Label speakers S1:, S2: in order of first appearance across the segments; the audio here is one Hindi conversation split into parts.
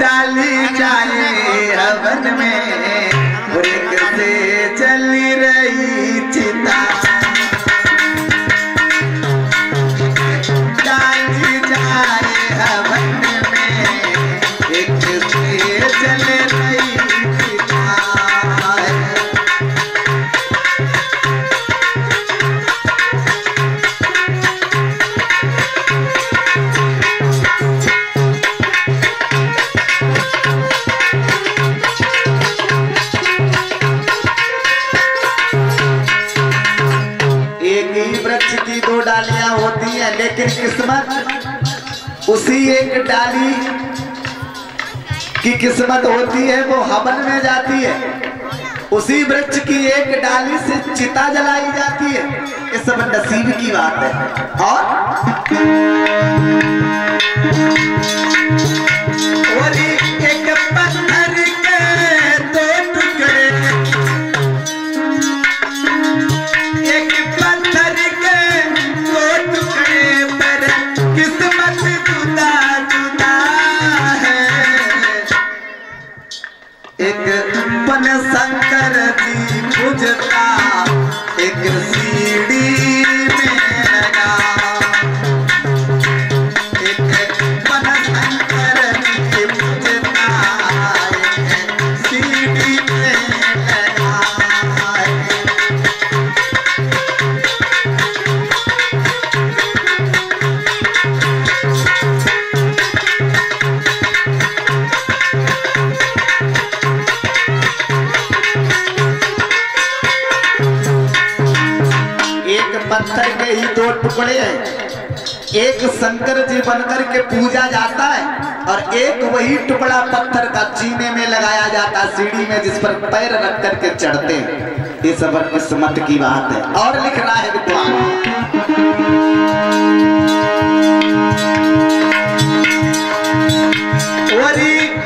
S1: डाली जाए हवन में। और एक से चल रही चिता। डाली जाए हवन में। एक से चल रही किस्मत, उसी एक डाली की किस्मत होती है, वो हवन में जाती है। उसी वृक्ष की एक डाली से चिता जलाई जाती है। ये सब नसीब की बात है। और? शंकर जी पूजता एक सीढ़ी पत्थर के ही दो टुकड़े हैं। एक शंकर जी बनकर के पूजा जाता है और एक वही टुकड़ा पत्थर का चीने में लगाया जाता है सीढ़ी में जिस पर पैर रख करके चढ़ते हैं। ये सब किस्मत की बात है। और लिख रहा है विद्वान। और एक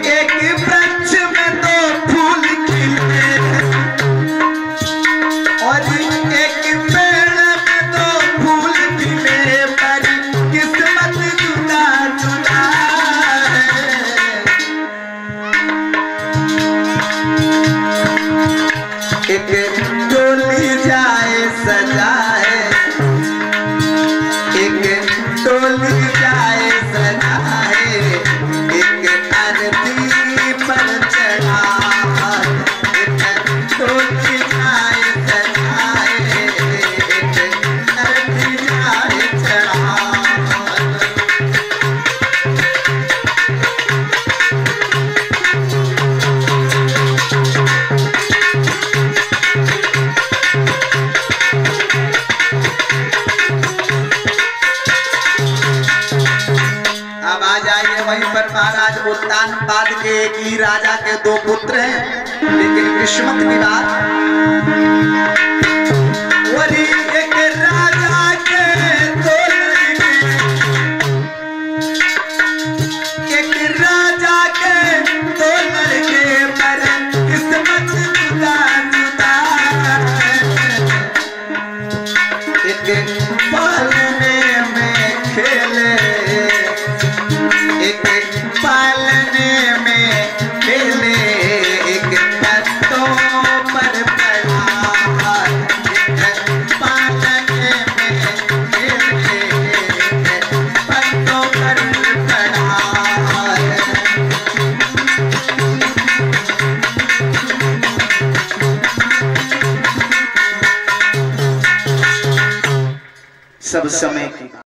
S1: डोली जाए सजाए। एक डोली अब आ जाइए वहीं पर महाराज उत्तान पाद के एक ही राजा के दो पुत्र हैं। लेकिन किस्मत की बात सब समय की